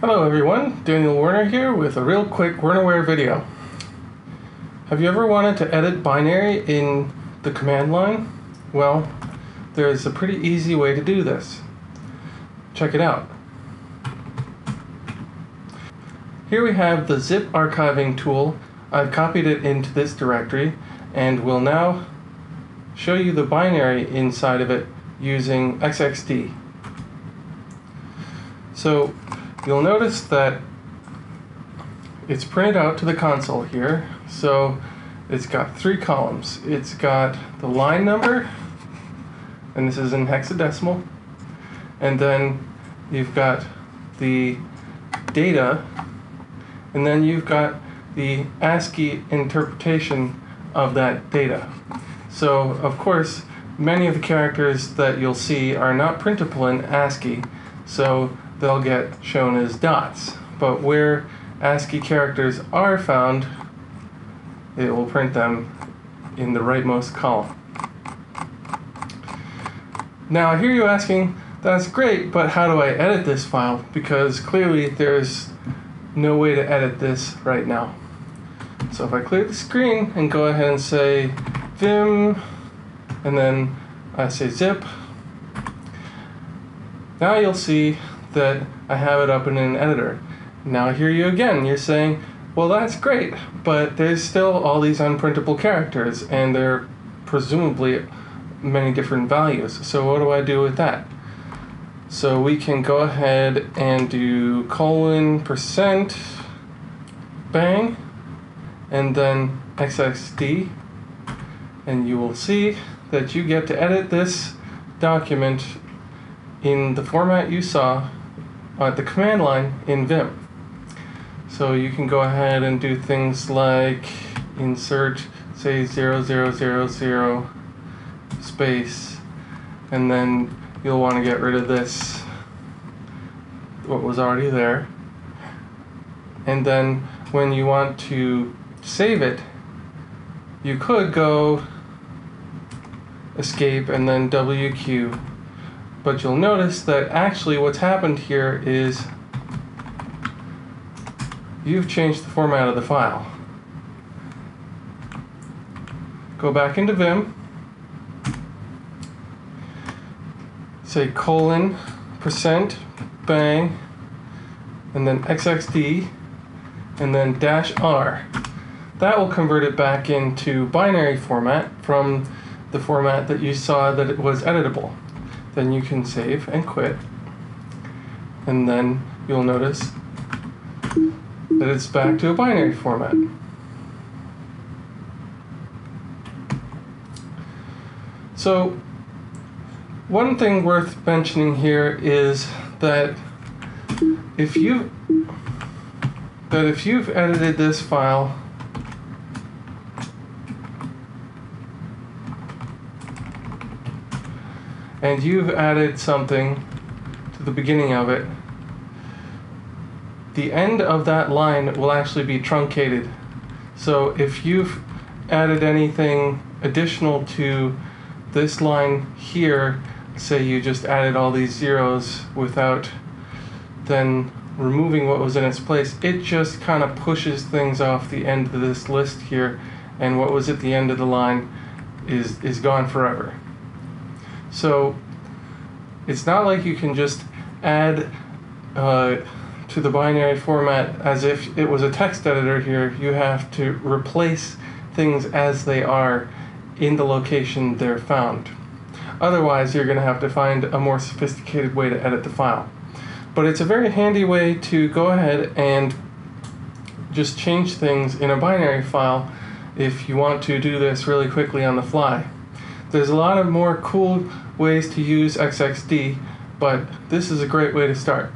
Hello everyone, Daniel Werner here with a real quick Wernerware video. Have you ever wanted to edit binary in the command line? Well, there's a pretty easy way to do this. Check it out. Here we have the zip archiving tool. I've copied it into this directory and will now show you the binary inside of it using XXD. So you'll notice that it's printed out to the console here. So it's got three columns. It's got the line number, and this is in hexadecimal. And then you've got the data, and then you've got the ASCII interpretation of that data. So, of course, many of the characters that you'll see are not printable in ASCII. So they'll get shown as dots. But where ASCII characters are found, it will print them in the rightmost column. Now I hear you asking, that's great, but how do I edit this file? Because clearly there's no way to edit this right now. So if I clear the screen and go ahead and say vim, and then I say zip, now you'll see that I have it up in an editor. Now here you again, you're saying, well that's great, but there's still all these unprintable characters and they're presumably many different values. So what do I do with that? So we can go ahead and do colon percent bang and then xxd and you will see that you get to edit this document in the format you saw at the command line in Vim. So you can go ahead and do things like insert, say, 0000 space, and then you'll want to get rid of this, what was already there. And then when you want to save it, you could go escape and then WQ but you'll notice that actually what's happened here is you've changed the format of the file. Go back into Vim, say colon, percent, bang, and then XXD, and then dash R. That will convert it back into binary format from the format that you saw that it was editable then you can save and quit. And then you'll notice that it's back to a binary format. So one thing worth mentioning here is that if you that if you've edited this file and you've added something to the beginning of it, the end of that line will actually be truncated. So if you've added anything additional to this line here, say you just added all these zeros without then removing what was in its place, it just kind of pushes things off the end of this list here, and what was at the end of the line is, is gone forever. So it's not like you can just add uh, to the binary format as if it was a text editor here. You have to replace things as they are in the location they're found. Otherwise, you're going to have to find a more sophisticated way to edit the file. But it's a very handy way to go ahead and just change things in a binary file if you want to do this really quickly on the fly. There's a lot of more cool ways to use XXD, but this is a great way to start.